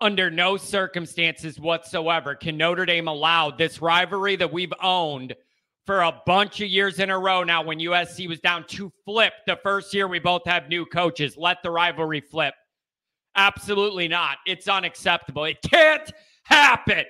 under no circumstances whatsoever can Notre Dame allow this rivalry that we've owned for a bunch of years in a row now when USC was down to flip the first year we both have new coaches. Let the rivalry flip. Absolutely not. It's unacceptable. It can't happen.